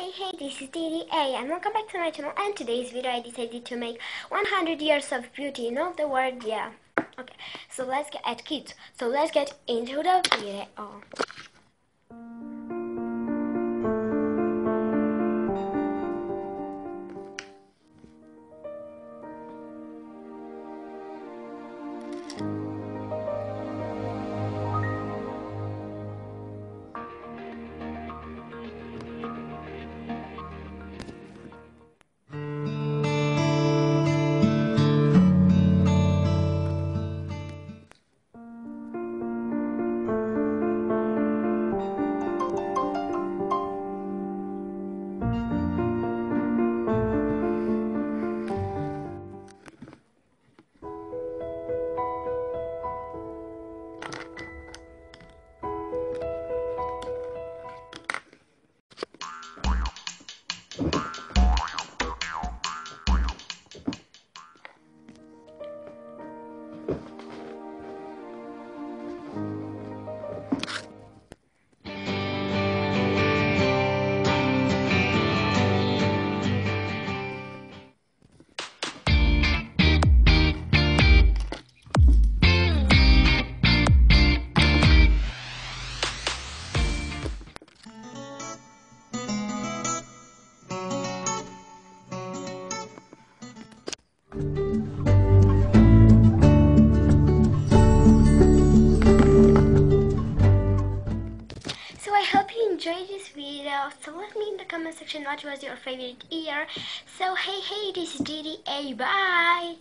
Hey hey this is DDA and welcome back to my channel. And today's video I decided to make 100 years of beauty you know the word yeah. Okay so let's get at kids. So let's get into the video So I hope you enjoyed this video. So let me in the comment section what was your favorite year. So hey hey this is Didi A bye